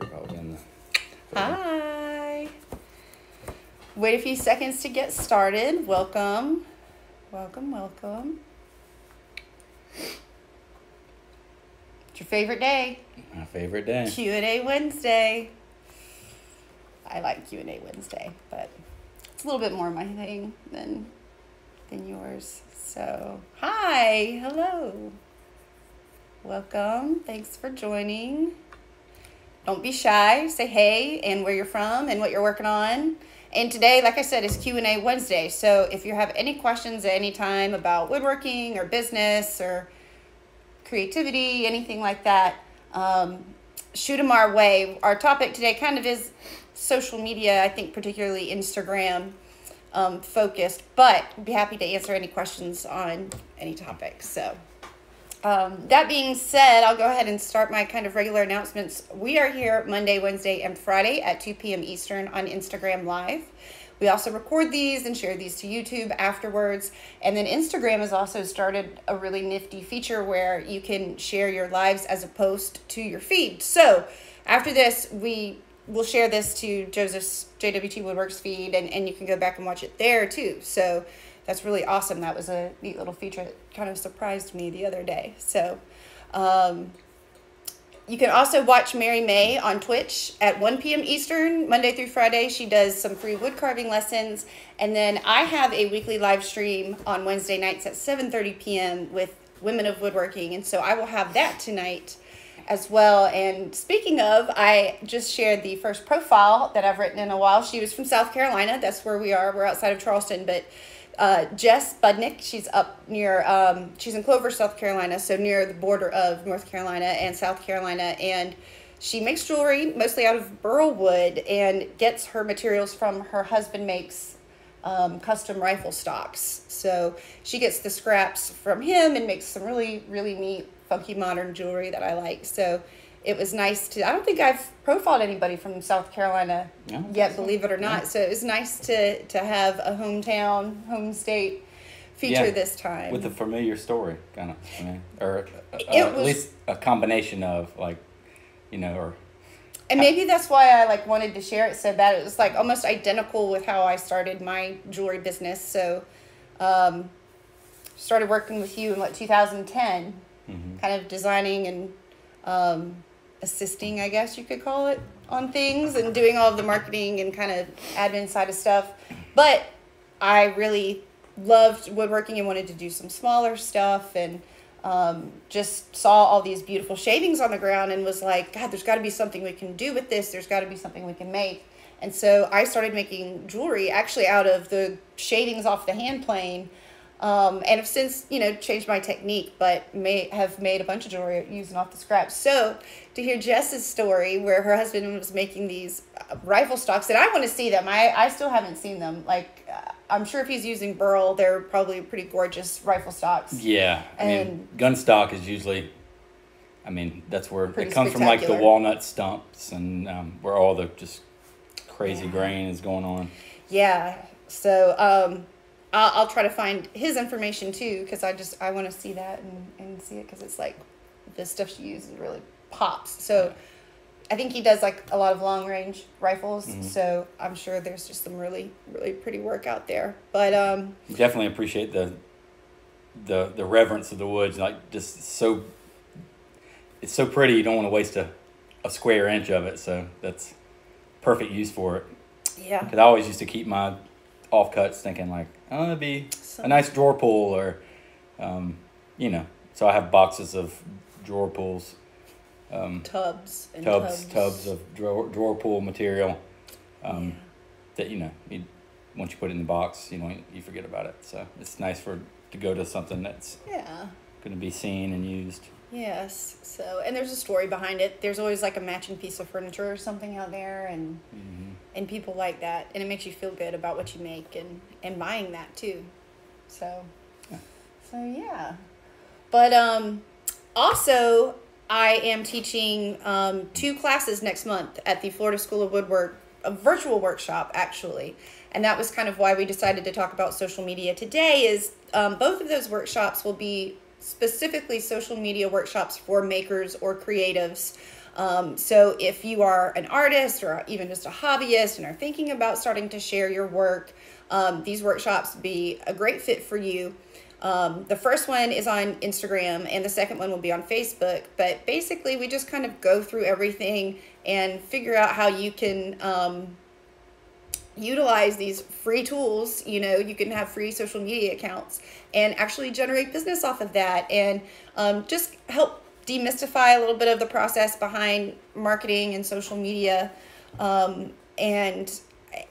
Sure, I was in the. Hi. Wait a few seconds to get started. Welcome. Welcome, welcome. It's your favorite day, My favorite day. Q&A Wednesday. I like Q&A Wednesday, but it's a little bit more my thing than than yours. So, hi. Hello. Welcome. Thanks for joining. Don't be shy. Say hey and where you're from and what you're working on. And today, like I said, is Q&A Wednesday. So if you have any questions at any time about woodworking or business or creativity, anything like that, um, shoot them our way. Our topic today kind of is social media, I think particularly Instagram um, focused, but I'd be happy to answer any questions on any topic. So um, that being said, I'll go ahead and start my kind of regular announcements. We are here Monday, Wednesday, and Friday at 2 p.m. Eastern on Instagram Live. We also record these and share these to YouTube afterwards. And then Instagram has also started a really nifty feature where you can share your lives as a post to your feed. So after this, we will share this to Joseph's JWT Woodworks feed, and, and you can go back and watch it there too. So that's really awesome. That was a neat little feature that kind of surprised me the other day. So, um, you can also watch Mary May on Twitch at 1 p.m. Eastern, Monday through Friday. She does some free wood carving lessons. And then I have a weekly live stream on Wednesday nights at 7.30 p.m. with Women of Woodworking. And so I will have that tonight as well. And speaking of, I just shared the first profile that I've written in a while. She was from South Carolina. That's where we are. We're outside of Charleston. But uh, Jess Budnick. She's up near, um, she's in Clover, South Carolina, so near the border of North Carolina and South Carolina. And she makes jewelry mostly out of burl wood and gets her materials from her husband makes um, custom rifle stocks. So she gets the scraps from him and makes some really, really neat, funky modern jewelry that I like. So it was nice to, I don't think I've profiled anybody from South Carolina No? yet, believe it or not. So it was nice to, to have a hometown, home state feature Yeah, this time. With a familiar story, kind of. I mean, or uh, It at least a combination of, like, you know, or. and maybe that's why I like wanted to share it so bad. It was like almost identical with how I started my jewelry business. So, um, started working with you in what 2010, mhm. kind of designing and um, assisting, I guess you could call it, on things and doing all of the marketing and kind of admin side of stuff. But I really loved woodworking and wanted to do some smaller stuff and um, just saw all these beautiful shavings on the ground and was like, God, there's got to be something we can do with this. There's got to be something we can make. And so I started making jewelry actually out of the shavings off the hand plane. Um, and have since, you know, changed my technique, but may have made a bunch of jewelry using off the scraps. So to hear Jess's story where her husband was making these uh, rifle stocks, and I want to see them. I, I still haven't seen them. Like, uh, I'm sure if he's using burl, they're probably pretty gorgeous rifle stocks. Yeah. I mean, gun stock is usually, I mean, that's where it comes from, like the walnut stumps and um, where all the just crazy Yeah. grain is going on. Yeah. So um, I'll, I'll try to find his information too because I just I want to see that and, and see it because it's like the stuff she uses really pops. So I think he does like a lot of long range rifles. Mhm. So I'm sure there's just some really really pretty work out there. But um, Definitely appreciate the the the reverence of the woods. Like just so, it's so pretty. You don't want to waste a, a square inch of it. So that's perfect use for it. yeah. Because I always used to keep my offcuts thinking like, oh, it'd be a nice drawer pull or, um, you know. So I have boxes of drawer pulls, um, Tubs and tubs, tubs of drawer drawer pull material. Um, Yeah. That you know, you, once you put it in the box, you know, you forget about it. So it's nice for to go to something that's Yeah. going to be seen and used. Yes. So and there's a story behind it. There's always like a matching piece of furniture or something out there and hmm and people like that and it makes you feel good about what you make and and buying that too so Yeah. so yeah but um also i am teaching um, two classes next month at the florida school of woodwork a virtual workshop actually and that was kind of why we decided to talk about social media today is um, both of those workshops will be specifically social media workshops for makers or creatives Um, so if you are an artist or even just a hobbyist and are thinking about starting to share your work, um, these workshops be a great fit for you. Um, the first one is on Instagram, and the second one will be on Facebook. But basically, we just kind of go through everything and figure out how you can um, utilize these free tools. You know, you can have free social media accounts and actually generate business off of that, and um, just help demystify a little bit of the process behind marketing and social media. Um, and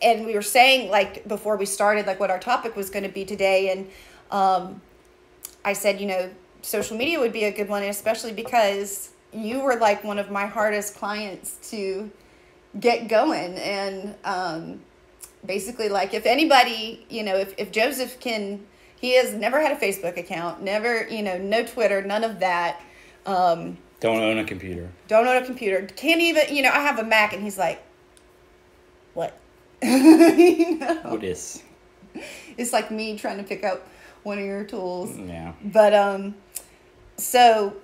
and we were saying like before we started like what our topic was going to be today and um, i said you know social media would be a good one especially because you were like one of my hardest clients to get going and um, basically like if anybody you know if, if joseph can he has never had a facebook account never you know no twitter none of that um, Don't own a computer. don't own a computer can't even you know i have a mac and he's like what you know? What is? it's like me trying to pick up one of your tools Yeah. but um so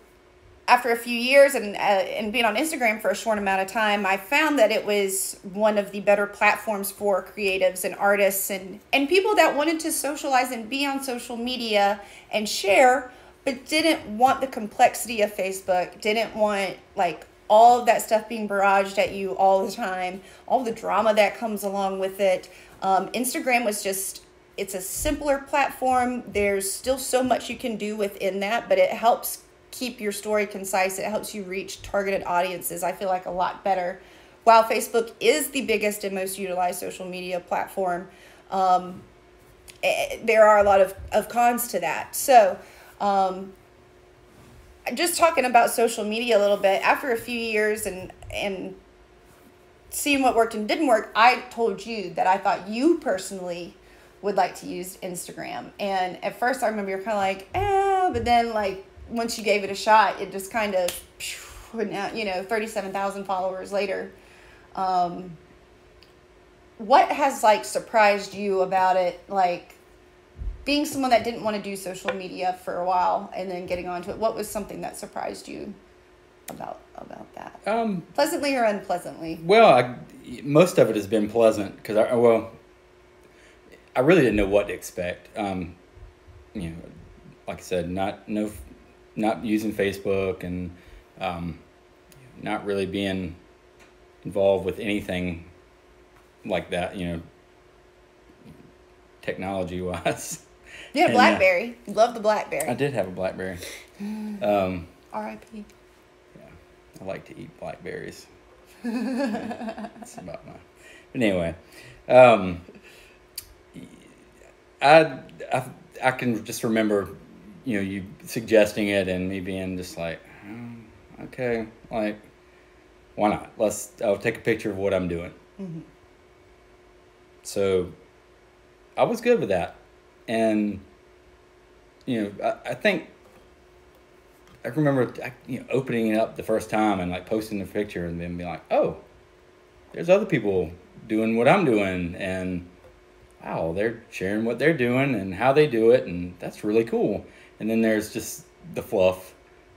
after a few years and uh, and being on Instagram for a short amount of time, I found that it was one of the better platforms for creatives and artists and and people that wanted to socialize and be on social media and share, but didn't want the complexity of Facebook, didn't want like all of that stuff being barraged at you all the time, all the drama that comes along with it. Um, Instagram was just it's a simpler platform. There's still so much you can do within that, but it helps keep your story concise. It helps you reach targeted audiences, I feel like, a lot better. While Facebook is the biggest and most utilized social media platform, um, eh, there are a lot of, of cons to that. So, um, just talking about social media a little bit, after a few years and, and seeing what worked and didn't work, I told you that I thought you personally would like to use Instagram. And at first, I remember you're kind of like, eh, but then like once you gave it a shot, it just kind of, now you know, thirty-seven thousand followers later. Um, what has like surprised you about it? Like being someone that didn't want to do social media for a while and then getting onto it. What was something that surprised you about about that? Um. Pleasantly or unpleasantly? Well, I, most of it has been pleasant because I well, I really didn't know what to expect. Um, you know, like I said, not no, not using Facebook and um, not really being involved with anything like that. You know, technology wise. Yeah, uh, BlackBerry. Love the Blackberry. I did have a BlackBerry. Um, R.I.P. Yeah, I like to eat blackberries. That's about my. But anyway, um, I, I I can just remember, you know, you suggesting it and me being just like, "Hmm, okay, like, why not? Let's. I'll take a picture of what I'm doing. Mhm. So, I was good with that, and you know, I, I think I remember you know, opening it up the first time and like posting the picture and then being like, oh, there's other people doing what I'm doing and wow, they're sharing what they're doing and how they do it and that's really cool. And then there's just the fluff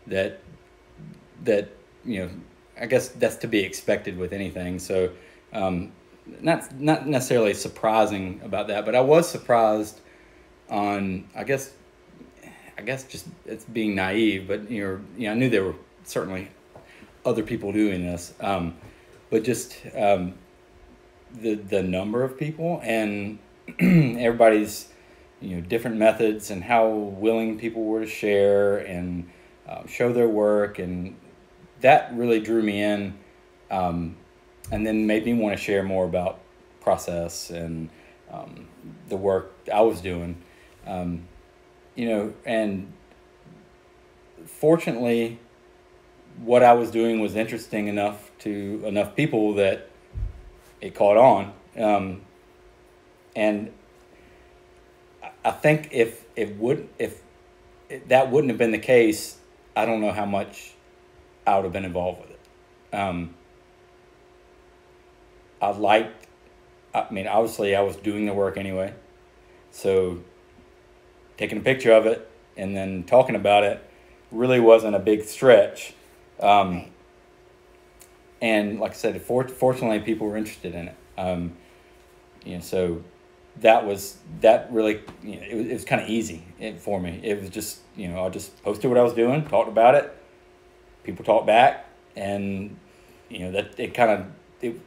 that that you know, I guess that's to be expected with anything. So, um, not not necessarily surprising about that, but I was surprised on I guess I guess just it's being naive, but you know, you know, I knew there were certainly other people doing this, um, but just um, the the number of people and everybody's you know different methods and how willing people were to share and um, show their work, and that really drew me in, um, and then made me want to share more about process and um, the work I was doing. Um, you know, and fortunately, what I was doing was interesting enough to enough people that it caught on. Um, and I- think if it would, if that wouldn't have been the case, I don't know how much I would have been involved with it. Um, I liked, I mean, obviously, I was doing the work anyway. So taking a picture of it and then talking about it really wasn't a big stretch. Um, and like I said, for, fortunately, people were interested in it. Um, you know, so that was that really you know, it was, it was kind of easy for me. It was just you know I just posted what I was doing, talked about it, people talked back, and you know that it kind of it.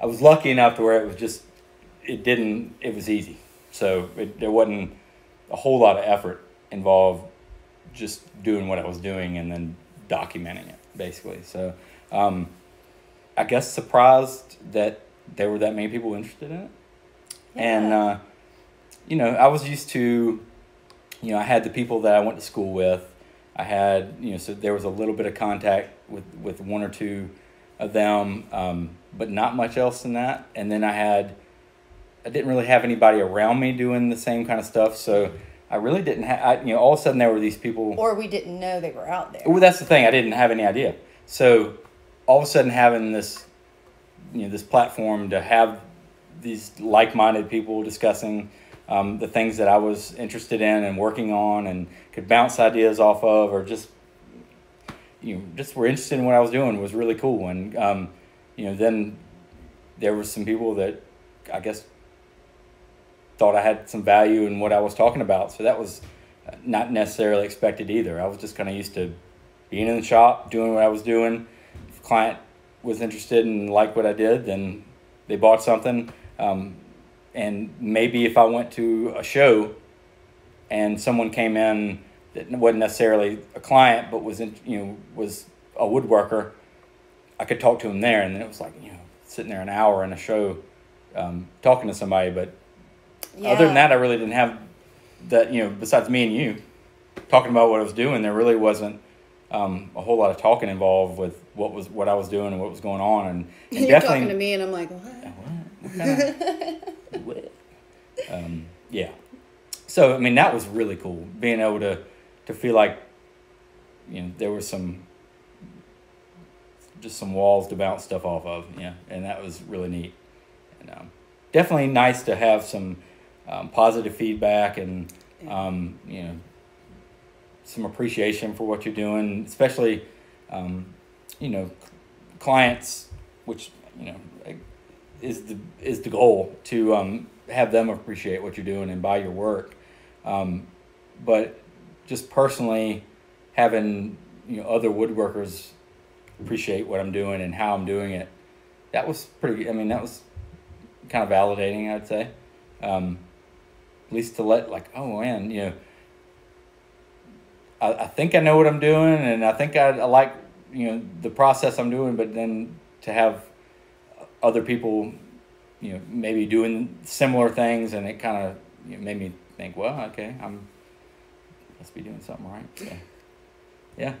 I was lucky enough to where it was just it didn't it was easy. So it, there wasn't a whole lot of effort involved just doing what I was doing and then documenting it basically. So um, I guess surprised that there were that many people interested in it. Yeah. And uh, you know, I was used to you know, I had the people that I went to school with. I had, you know, so there was a little bit of contact with, with one or two of them, um, but not much else than that. And then I had, I didn't really have anybody around me doing the same kind of stuff. So I really didn't have, you know, all of a sudden there were these people. Or we didn't know they were out there. Well, that's the thing. I didn't have any idea. So all of a sudden having this, you know, this platform to have these like-minded people discussing um, the things that I was interested in and working on and could bounce ideas off of or just, you know, just were interested in what I was doing was really cool. And, um, you know, then there were some people that I guess thought I had some value in what I was talking about. So that was not necessarily expected either. I was just kind of used to being in the shop, doing what I was doing. If client was interested and liked what I did, then they bought something. Um, and maybe if I went to a show and someone came in that wasn't necessarily a client but was in, you know was a woodworker, I could talk to him there, and then it was like you know sitting there an hour in a show um, talking to somebody, but yeah. Other than that, I really didn't have that. You know, besides me and you talking about what I was doing, there really wasn't um, a whole lot of talking involved with what was what I was doing and what was going on. And, and you're talking to me, and I'm like, what? What? what, kind of, what? Um, yeah. So I mean, that was really cool being able to to feel like you know there was some just some walls to bounce stuff off of. Yeah, and that was really neat. And um, definitely nice to have some um, positive feedback and um, you know some appreciation for what you're doing, especially um, you know clients, which you know is the is the goal to um, have them appreciate what you're doing and buy your work. Um, but just personally, having you know other woodworkers appreciate what I'm doing and how I'm doing it, that was pretty. I mean, that was kind of validating, I'd say. Um, at least to let like oh man you know I, I think I know what I'm doing and I think I, I like you know the process I'm doing but then to have other people you know maybe doing similar things and it kind of you know, made me think well okay I'm must be doing something right so, yeah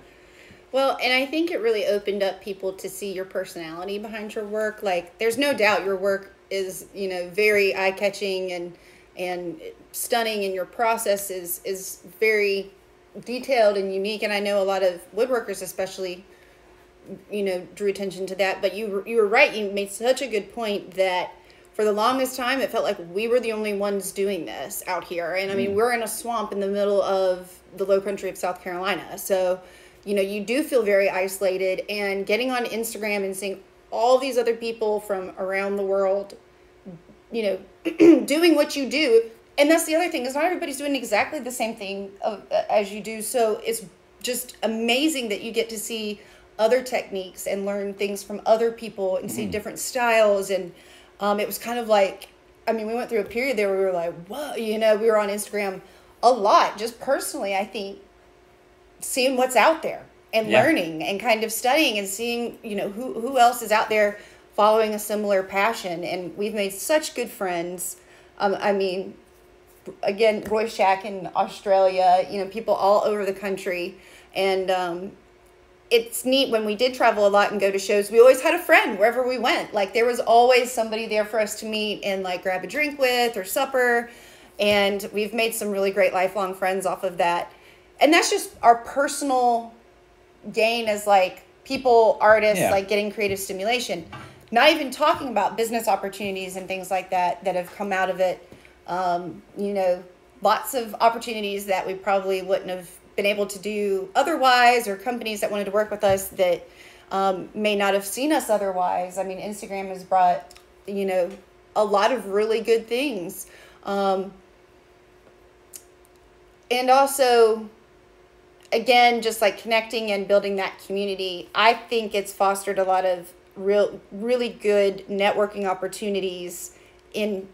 well, and I think it really opened up people to see your personality behind your work. Like, there's no doubt your work is, you know, very eye catching and and stunning and your process is is very detailed and unique and i know a lot of woodworkers especially you know drew attention to that but you you were right you made such a good point that for the longest time it felt like we were the only ones doing this out here and i mean mm. we're in a swamp in the middle of the low country of south carolina so you know you do feel very isolated and getting on instagram and seeing all these other people from around the world you know, doing what you do. And that's the other thing is not everybody's doing exactly the same thing of, uh, as you do. So it's just amazing that you get to see other techniques and learn things from other people and see mm. different styles. And um, it was kind of like, I mean, we went through a period there where we were like, whoa, you know, we were on Instagram a lot, just personally, I think, seeing what's out there and yeah. learning and kind of studying and seeing, you know, who, who else is out there following a similar passion, and we've made such good friends. Um, I mean, again, Roy Shack in Australia, you know, people all over the country, and um, it's neat when we did travel a lot and go to shows. We always had a friend wherever we went. Like there was always somebody there for us to meet and like grab a drink with or supper, and we've made some really great lifelong friends off of that. And that's just our personal gain as like people, artists, yeah. like getting creative stimulation not even talking about business opportunities and things like that that have come out of it. Um, you know, lots of opportunities that we probably wouldn't have been able to do otherwise, or companies that wanted to work with us that um, may not have seen us otherwise. I mean, Instagram has brought, you know, a lot of really good things. Um, and also, again, just like connecting and building that community, I think it's fostered a lot of real, really good networking opportunities in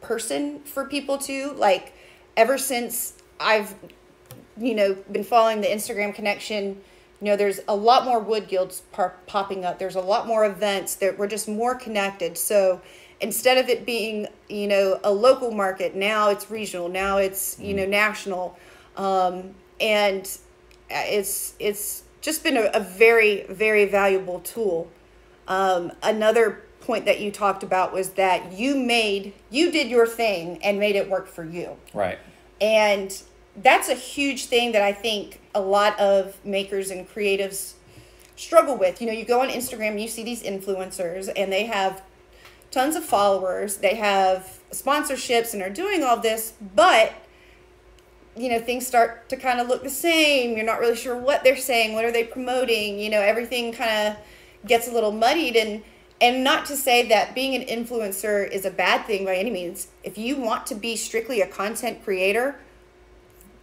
person for people too. Like, ever since I've, you know, been following the Instagram connection you know there's a lot more wood guilds par- popping up. There's a lot more events that we're just more connected. So instead of it being you know a local market now it's regional now it's you know mm. national. Um, and it's it's just been a, a very very valuable tool. Um, another point that you talked about was that you made you did your thing and made it work for you. Right. And that's a huge thing that I think a lot of makers and creatives struggle with. You know, you go on Instagram, you see these influencers, and they have tons of followers, they have sponsorships, and are doing all this, but you know things start to kind of look the same. You're not really sure what they're saying what are they promoting you know everything kind of gets a little muddied. And and not to say that being an influencer is a bad thing by any means. If you want to be strictly a content creator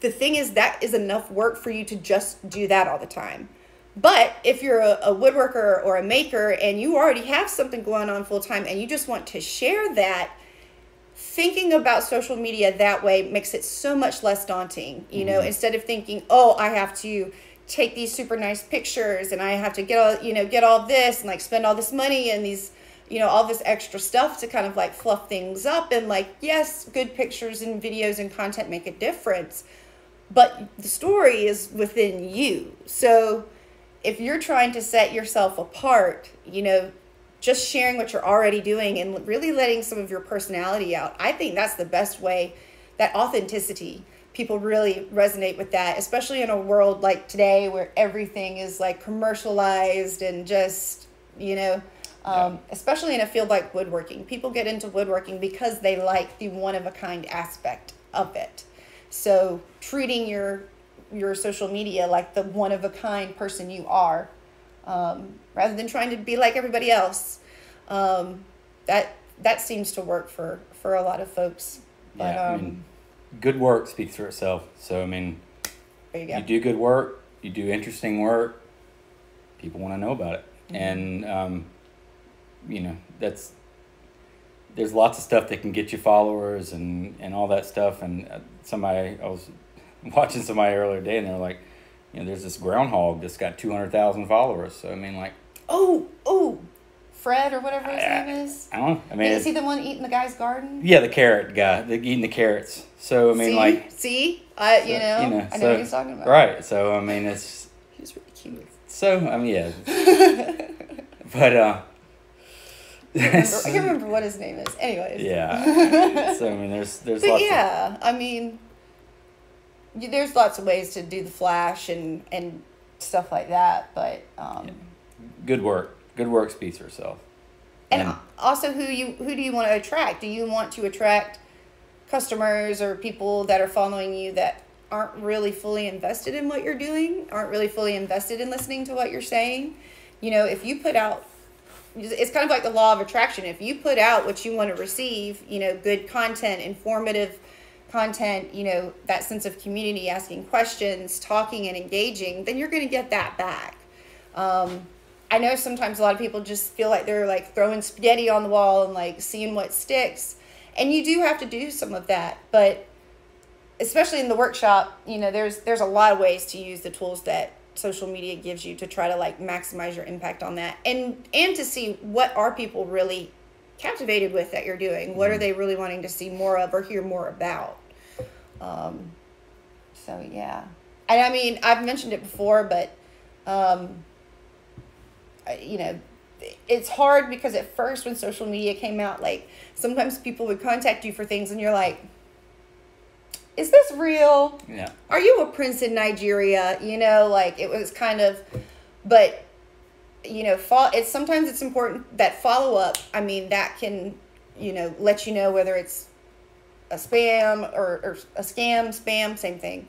the thing is that is enough work for you to just do that all the time. But if you're a, a woodworker or a maker and you already have something going on full time and you just want to share that, thinking about social media that way makes it so much less daunting. You know, mm-hmm. instead of thinking, oh, I have to take these super nice pictures and I have to get all, you know, get all this and like spend all this money and these, you know, all this extra stuff to kind of like fluff things up. And like, yes, good pictures and videos and content make a difference but the story is within you. So if you're trying to set yourself apart, you know, just sharing what you're already doing and really letting some of your personality out, I think that's the best way that authenticity people really resonate with that especially in a world like today where everything is like commercialized and just you know um, yeah. especially in a field like woodworking people get into woodworking because they like the one of a kind aspect of it so treating your your social media like the one of a kind person you are, um, rather than trying to be like everybody else, um, that that seems to work for for a lot of folks. But, yeah, I mean, um, good work speaks for itself. So I mean, you, you, do good work, you do interesting work, people want to know about it, mm-hmm. and um, you know that's there's lots of stuff that can get you followers and, and all that stuff. And uh, somebody, I was watching somebody earlier today and they're like, you know, there's this groundhog that's got 200,000 followers. So, I mean, like. Oh, oh, Fred or whatever his I, name is. I don't know. I mean, is he the one eating the guy's garden? Yeah, the carrot guy, the, eating the carrots. So, I mean, see? like. See? I, you, so, know, you know, I know so, what he's talking about. Right. So, I mean, it's. He's really cute. So, I mean, yeah. but, uh, I can't remember what his name is. Anyways. Yeah. so I mean, there's there's but lots. Yeah, of... I mean, there's lots of ways to do the flash and and stuff like that, but um, yeah. good work. Good work speaks for itself. And, and also, who you who do you want to attract? Do you want to attract customers or people that are following you that aren't really fully invested in what you're doing, aren't really fully invested in listening to what you're saying? You know, if you put out it's kind of like the law of attraction. If you put out what you want to receive, you know, good content, informative content, you know, that sense of community, asking questions, talking and engaging, then you're going to get that back. Um, I know sometimes a lot of people just feel like they're like throwing spaghetti on the wall and like seeing what sticks. And you do have to do some of that, but especially in the workshop, you know, there's there's a lot of ways to use the tools that social media gives you to try to like maximize your impact on that and and to see what are people really captivated with that you're doing? What are mm-hmm. they really wanting to see more of or hear more about? Um, so yeah. And i mean i've mentioned it before but um, you know it's hard because at first when social media came out like sometimes people would contact you for things and you're like is this real? Yeah. Are you a prince in Nigeria? You know, like it was kind of, but you know, fall. It's sometimes it's important that follow up. I mean, that can, you know, let you know whether it's a spam or, or a scam, spam, same thing.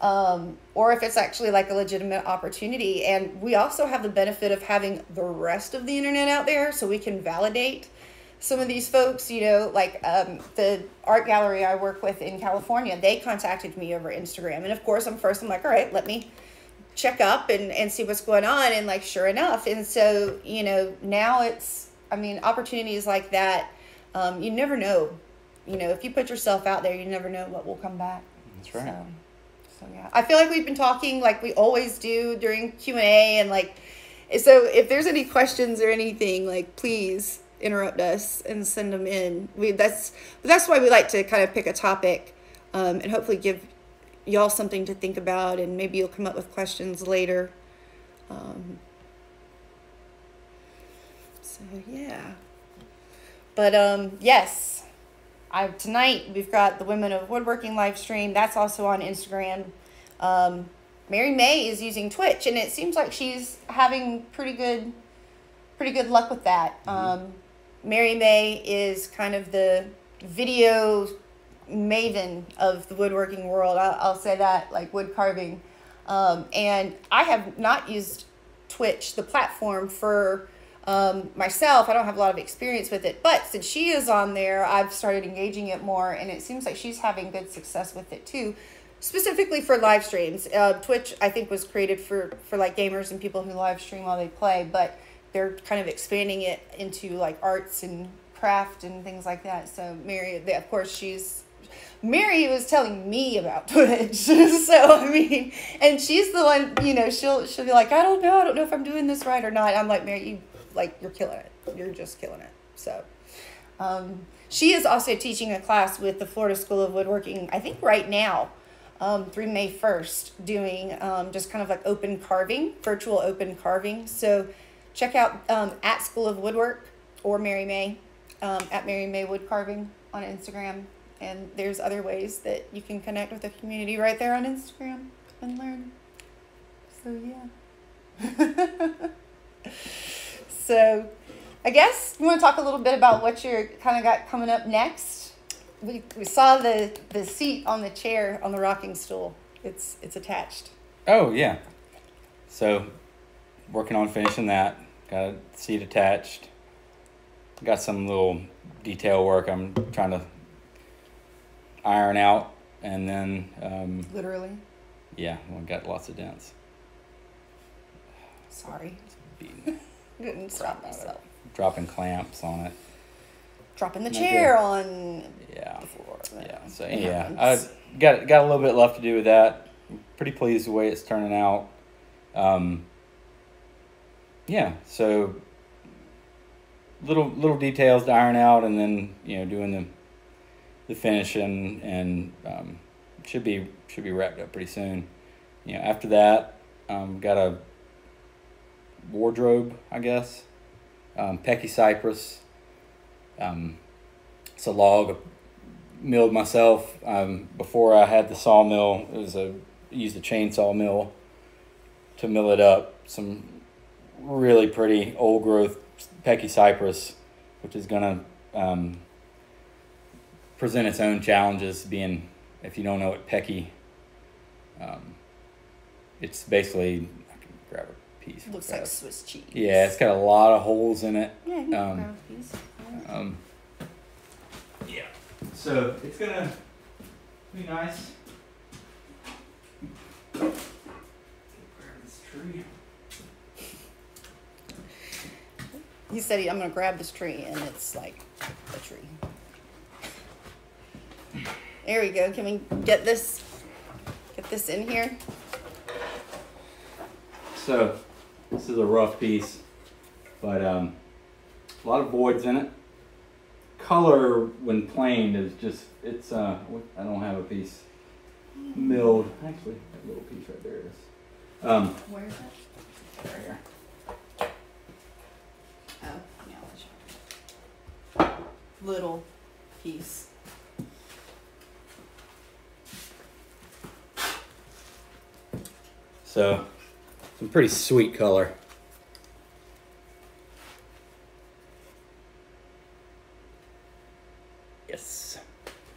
um, or if it's actually like a legitimate opportunity. And we also have the benefit of having the rest of the internet out there so we can validate some of these folks, you know, like um, the art gallery I work with in California, they contacted me over Instagram. And of course, I'm first, I'm like, all right, let me check up and, and see what's going on. And like, sure enough. And so, you know, now it's, I mean, opportunities like that, um, you never know. You know, if you put yourself out there, you never know what will come back. That's right. So, so yeah, I feel like we've been talking like we always do during Q and A, and like, so if there's any questions or anything, like please interrupt us and send them in. We that's that's why we like to kind of pick a topic, um, and hopefully give y'all something to think about, and maybe you'll come up with questions later. Um, so yeah, but um, yes, I tonight we've got the Women of Woodworking live stream. That's also on Instagram. Um, Mary May is using Twitch, and it seems like she's having pretty good, pretty good luck with that. Um, Mary May is kind of the video maven of the woodworking world. I'll, I'll say that, like wood carving. Um, and I have not used Twitch, the platform, for um, myself. I don't have a lot of experience with it. But since she is on there, I've started engaging it more, and it seems like she's having good success with it too. Specifically for live streams, uh, Twitch I think was created for for like gamers and people who live stream while they play, but they're kind of expanding it into like arts and craft and things like that. So Mary, of course, she's Mary was telling me about Twitch. so I mean, and she's the one, you know, she'll she'll be like, I don't know, I don't know if I'm doing this right or not. I'm like, Mary, you like you're killing it. You're just killing it. So um, she is also teaching a class with the Florida School of Woodworking, I think right now, um, through May 1st, doing um, just kind of like open carving, virtual open carving. So check out um, at School of Woodwork or Mary May um, at Mary May Wood Carving on Instagram. And there's other ways that you can connect with the community right there on Instagram and learn. So, yeah. so, I guess you want to talk a little bit about what you're kind of got coming up next. We, we saw the, the seat on the chair on the rocking stool. It's it's attached. Oh yeah. So, working on finishing that. Got a seat attached. Got some little detail work I'm trying to iron out, and then um, Literally. yeah, we got lots of dents. Sorry. Couldn't stop myself. dropping clamps on it. Dropping the chair on Yeah. the floor. Yeah. So yeah, I got got a little bit left to do with that. Pretty pleased the way it's turning out. Um, yeah. So little little details to iron out, and then you know doing the the finishing, and um, should be should be wrapped up pretty soon. You know, after that, um, got a wardrobe, I guess. Um, Pecky cypress. Um, it's a log milled myself um, before I had the sawmill. It was a used a chainsaw mill to mill it up. Some really pretty old growth Pecky cypress, which is gonna um, present its own challenges. Being if you don't know what Pecky, um, it's basically I can grab a piece. real Looks like fast. Swiss cheese. yeah, it's got a lot of holes in it. Yeah, you can Um, grab a piece. Um, yeah. So it's gonna be nice. Grab this tree. He said, I'm going to grab this tree, and it's like a tree. There we go. Can we get this, get this in here? So this is a rough piece, but um, a lot of voids in it. Color when planed is just it's uh I don't have a piece milled actually that little piece right there it is um Where is it? right here Oh, yeah, I'll show you. Little piece. So, some pretty sweet color. Yes.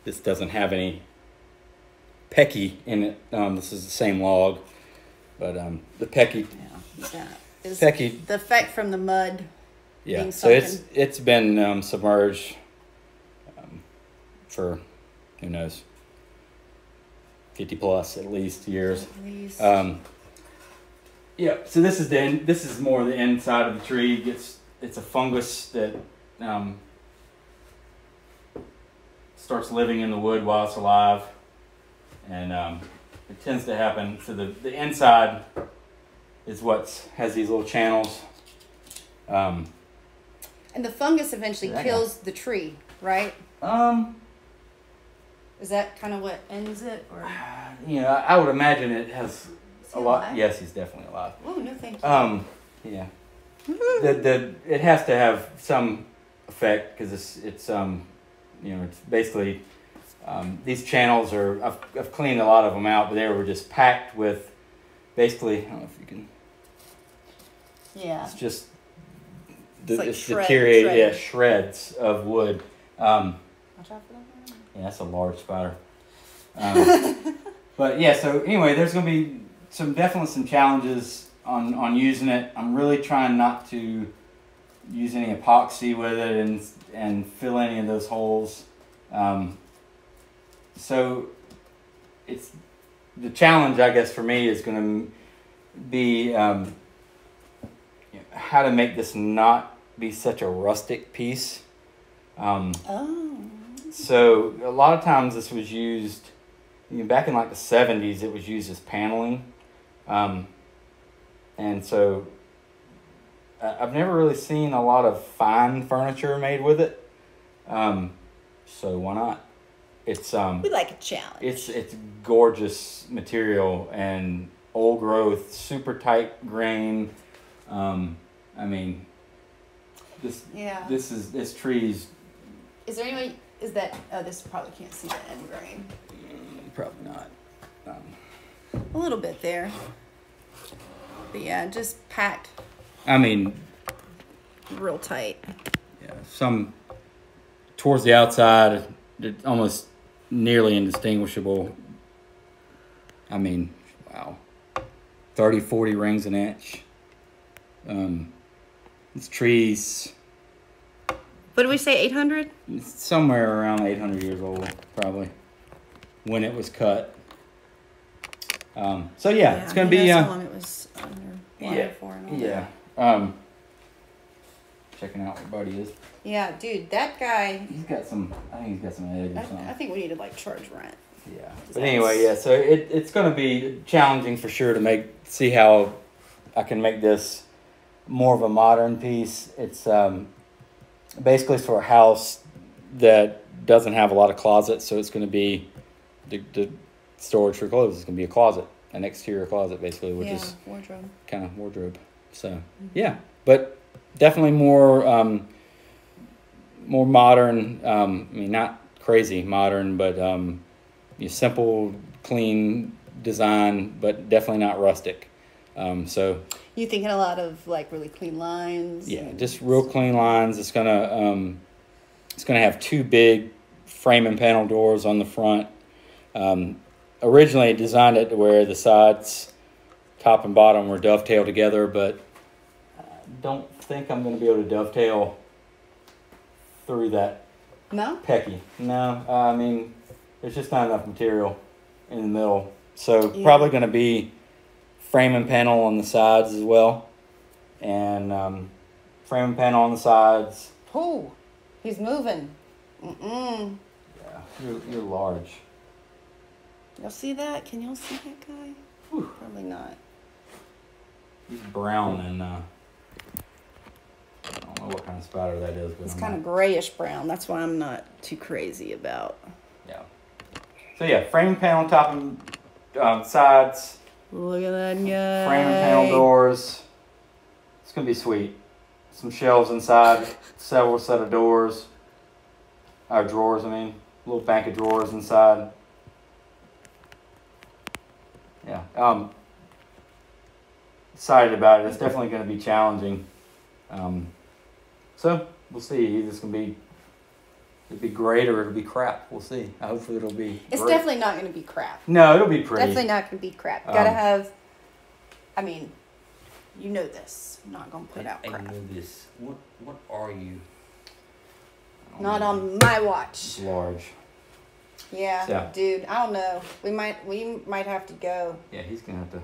This doesn't have any Pecky in it. Um, this is the same log, but um, the Pecky, Yeah. That is Pecky, the effect from the mud. Yeah. being So it's it's been um, submerged um, for who knows, fifty plus at least years. At least. Um, yeah, so this is the in, this is more the inside of the tree. It gets it's a fungus that um, starts living in the wood while it's alive, and um, it tends to happen. So the the inside is what has these little channels. And the fungus eventually That guy. kills the tree, right? um, Is that kind of what ends it, or? you know, I would imagine it has a he lot. alive? Yes, he's definitely alive. Oh no, thank you. Um, yeah. the the it has to have some effect because it's it's um you know it's basically um, these channels are I've, I've cleaned a lot of them out but they were just packed with basically I don't know if you can yeah. it's just the, It's like it's shred- deteriorated yeah shreds of wood um, Watch out for that. yeah that's a large spider um, but yeah so anyway there's gonna be some definitely some challenges on on using it I'm really trying not to use any epoxy with it and and fill any of those holes. Um, so it's the challenge, I guess, for me is going to be um, how to make this not be such a rustic piece. Um, Oh. so a lot of times this was used, you know, back in like the seventies, it was used as paneling, um, and so I've never really seen a lot of fine furniture made with it. Um, so why not? It's um, We like a challenge. it's it's gorgeous material and old growth, super tight grain. Um, I mean, this yeah. this is this tree's Is there any way? Is that? Oh, this probably can't see the end grain. probably not. Um, A little bit there. But yeah, just packed I mean, real tight. yeah, some towards the outside, almost nearly indistinguishable. I mean, wow, 30, 40 rings an inch. Um, this tree's What did we say? Eight hundred. it's somewhere around 800 years old, probably, when it was cut. Um, so yeah, it's gonna be. That's Uh, how long it was under yeah, for and all yeah. that. Um, checking out what Buddy is. Yeah, dude, that guy. He's got some. I think he's got some egg or I, something. I think we need to like charge rent. Yeah. But anyway, yeah. So it, it's going to be challenging for sure to make see how I can make this more of a modern piece. It's um, basically for a house that doesn't have a lot of closets, so it's going to be the, the storage for clothes is going to be a closet, an exterior closet basically, which yeah, is wardrobe. kind of wardrobe. So yeah, but definitely more um, more modern. Um, I mean, not crazy modern, but um, you know, simple, clean design, but definitely not rustic. Um, so You thinking a lot of like really clean lines? yeah, just real clean lines. It's gonna um, it's gonna have two big frame and panel doors on the front. Um, originally, I designed it to where the sides, top and bottom, were dovetailed together, but I don't think I'm gonna be able to dovetail through that No. pecky. No, uh, I mean, there's just not enough material in the middle. So Yeah. probably going to be frame and panel on the sides as well, and um, frame and panel on the sides. Who? He's moving. Mm-mm. Yeah, you're, you're large. Y'all see that? Can y'all see that guy? Probably not. He's brown and uh, I don't know what kind of spider that is, but It's I'm kind of not- grayish brown. That's why I'm not too crazy about. yeah. So yeah, frame and panel top and um, sides. Look at that guy. frame and panel doors. It's gonna be sweet. Some shelves inside, several set of doors. Or drawers, I mean, a little bank of drawers inside. Yeah, um, excited about it. It's definitely gonna be challenging. Um, so we'll see. It's gonna be It'll be great or it'll be crap. We'll see. Hopefully it'll be. It's great. definitely not going to be crap. No, it'll be pretty. Definitely not going to be crap. Gotta Um, have. I mean, you know this. I'm not going to put I, out I crap. know this. What what are you? Don't know. on my watch. It's large. Yeah, Yeah. dude. I don't know. We might. We might have to go. Yeah, he's gonna have to.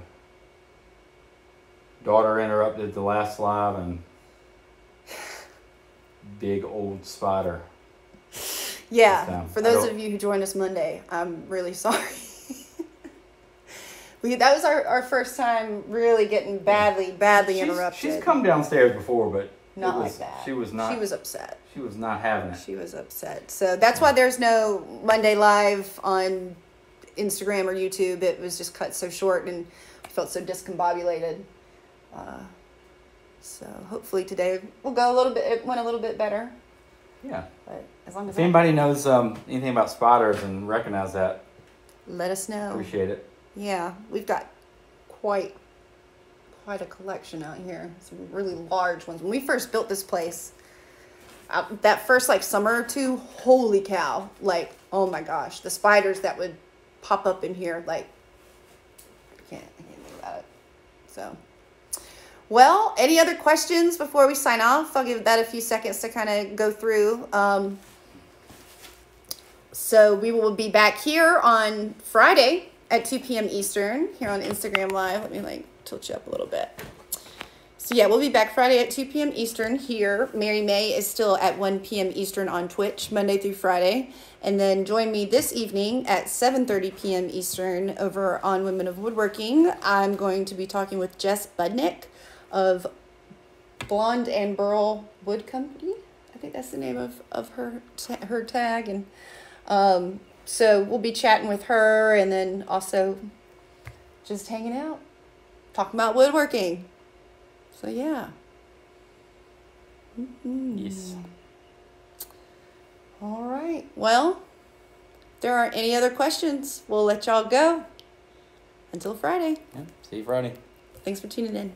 Daughter interrupted the last live and. Big old spider. Yeah. For those of you who joined us Monday, I'm really sorry. we that was our, our first time really getting badly badly She's- interrupted. She's come downstairs before, but not was- like that. She was not. She was upset. She was not having it. She was upset. So that's why there's no Monday live on Instagram or YouTube. It was just cut so short and I felt so discombobulated. Uh, so hopefully today will go a little bit. It went a little bit better, Yeah. but as long as If anybody knows um, anything about spiders and recognize that, let us know. appreciate it. Yeah, we've got quite quite a collection out here. Some really large ones. When we first built this place, uh, that first like summer or two, holy cow! Like, oh my gosh, the spiders that would pop up in here, like, I can't, I can't think about it. So, well, any other questions before we sign off? I'll give that a few seconds to kind of go through. Um, so we will be back here on Friday at 2 p.m. Eastern here on Instagram Live. Let me like tilt you up a little bit. So yeah, we'll be back Friday at 2 p.m. Eastern here. Mary May is still at 1 p.m. Eastern on Twitch, Monday through Friday. And then join me this evening at 7.30 p.m. Eastern over on Women of Woodworking. I'm going to be talking with Jess Budnick of Blonde and Burl Wood Company. I think that's the name of, of her her tag. And um, so we'll be chatting with her and then also just hanging out, talking about woodworking. So yeah. Mhm. Yes. All right. Well, if there aren't any other questions, we'll let y'all go. Until Friday. Yeah. See you Friday. Thanks for tuning in.